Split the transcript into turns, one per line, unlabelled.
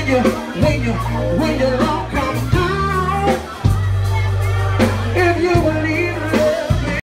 when you, when you, when you